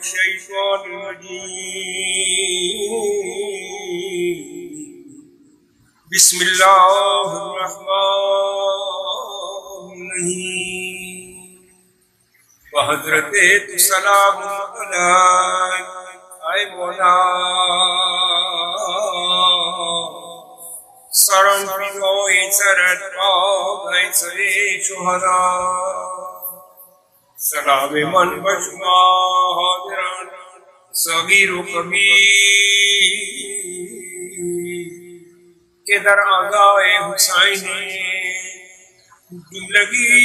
الشيطان الرجيم. بسم الله الرحمن الرحيم. وحضرت سلام علیک، اے مولا. سرن پیوئی چرت پاک، اے سرے شہدہ سلام من بشما حاضران صغیر و کبیر کے در آگاہ حسینی جملگی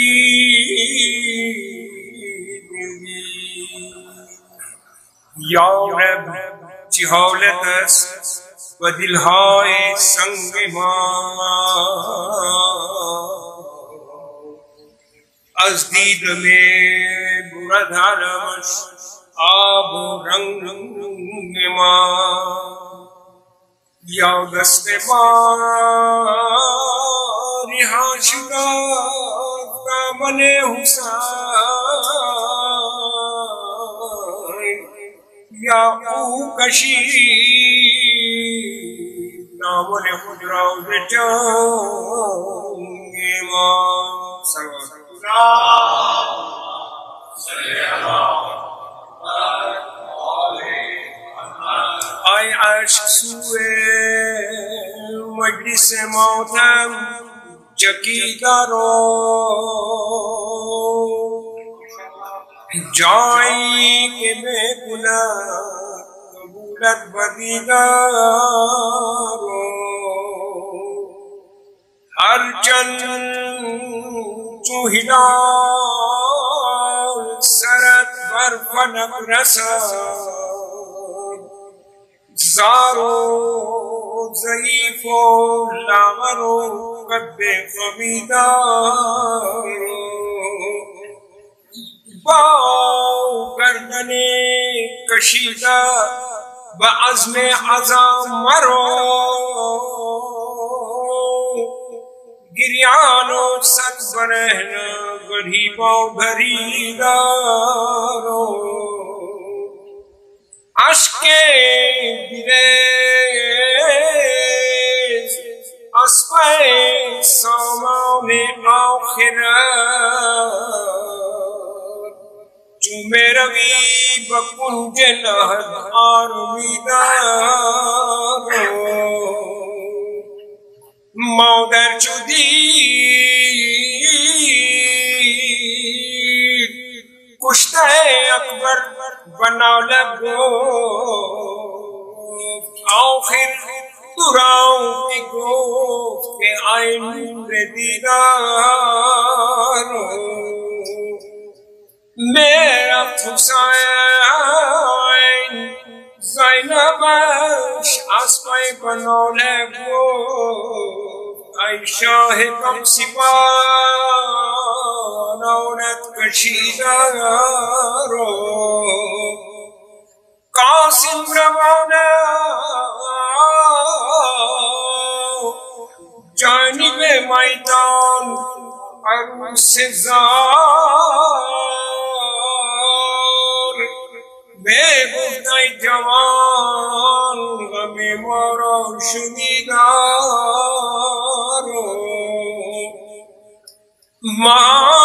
یا رب چہولت است و دلهای سنگ ما از دید میں برد حرمش آب رنگ ما یا دست ما رہا شدہ دامن حسین یا او کشی دامن خود را جنگ ما سلام آئی عشق سوئے، مجلس موتم چکیدہ رو جائی کے بے گناہ، قبولت بدیدہ ہر چند چوہلا سرت برفنک رسا زارو ضعیف و لاغر و قد خمیدار باو گردن کشیدہ بعزم عظام مرو گریان و ست برہنا غریباں بھری دارو عشق بریز اسپے سامان آخرت چومے روی بکنج لہد آرمی اکبر بنا لگو آخر دراؤں کی گفت کہ آئے نور دیدار میرا حسین زینبش اسپائی بنا لگو ای شاہ کم سپان عورت کشیدارو قاسم روانا۔ جانب میدان عروس زار بے گفتائی جوان، غم مارا شنیدارو ما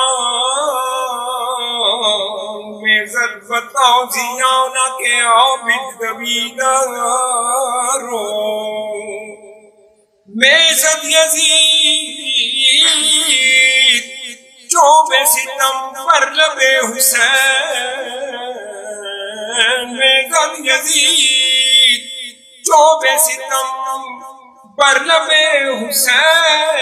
زد بتاؤ زیانہ کے عابد دبیدارو میں زد یزید جو بے ستم پر لبے حسین میں زد یزید جو بے ستم پر لبے حسین